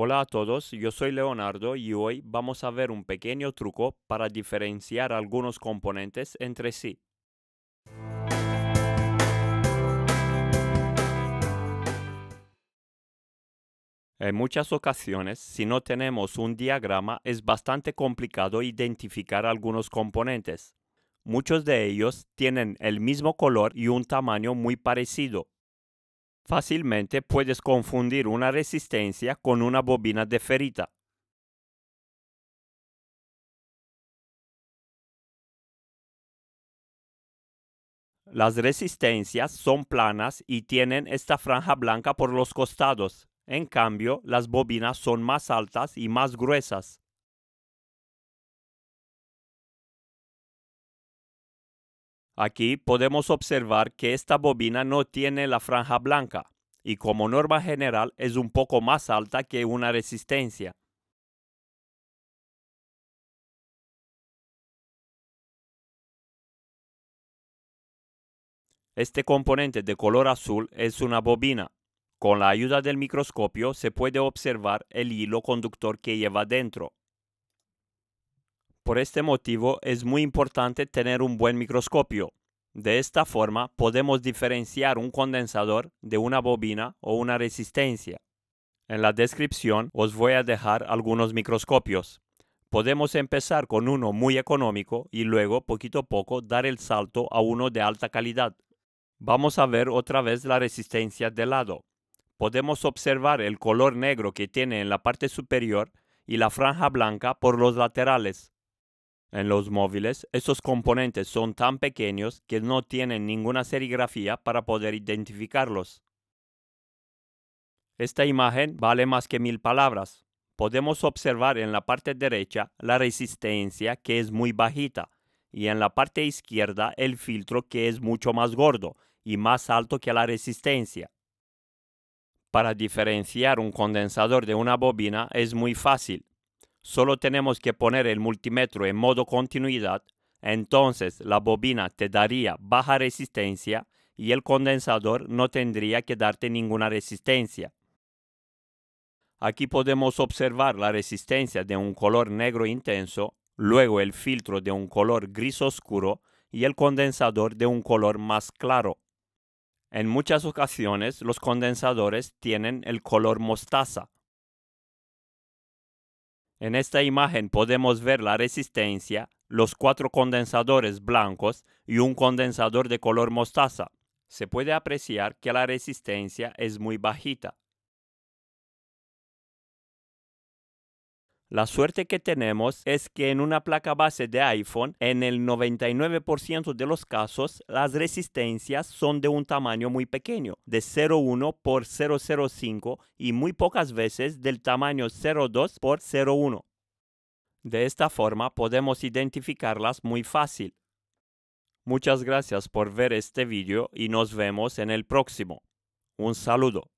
Hola a todos, yo soy Leonardo y hoy vamos a ver un pequeño truco para diferenciar algunos componentes entre sí. En muchas ocasiones, si no tenemos un diagrama, es bastante complicado identificar algunos componentes. Muchos de ellos tienen el mismo color y un tamaño muy parecido. Fácilmente puedes confundir una resistencia con una bobina de ferrita. Las resistencias son planas y tienen esta franja blanca por los costados. En cambio, las bobinas son más altas y más gruesas. Aquí podemos observar que esta bobina no tiene la franja blanca y como norma general es un poco más alta que una resistencia. Este componente de color azul es una bobina con la ayuda del microscopio se puede observar el hilo conductor que lleva dentro. Por este motivo es muy importante tener un buen microscopio. De esta forma podemos diferenciar un condensador de una bobina o una resistencia. En la descripción os voy a dejar algunos microscopios. Podemos empezar con uno muy económico y luego poquito a poco dar el salto a uno de alta calidad. Vamos a ver otra vez la resistencia de lado podemos observar el color negro que tiene en la parte superior y la franja blanca por los laterales. En los móviles, esos componentes son tan pequeños que no tienen ninguna serigrafía para poder identificarlos. Esta imagen vale más que mil palabras. Podemos observar en la parte derecha la resistencia que es muy bajita y en la parte izquierda el filtro que es mucho más gordo y más alto que la resistencia. Para diferenciar un condensador de una bobina es muy fácil. Solo tenemos que poner el multímetro en modo continuidad, entonces la bobina te daría baja resistencia y el condensador no tendría que darte ninguna resistencia. Aquí podemos observar la resistencia de un color negro intenso, luego el filtro de un color gris oscuro y el condensador de un color más claro. En muchas ocasiones los condensadores tienen el color mostaza. En esta imagen podemos ver la resistencia, los cuatro condensadores blancos y un condensador de color mostaza. Se puede apreciar que la resistencia es muy bajita. La suerte que tenemos es que en una placa base de iPhone, en el 99% de los casos, las resistencias son de un tamaño muy pequeño, de 0,1 por 0,05 y muy pocas veces del tamaño 0,2 por 0,1. De esta forma podemos identificarlas muy fácil. Muchas gracias por ver este vídeo y nos vemos en el próximo. Un saludo.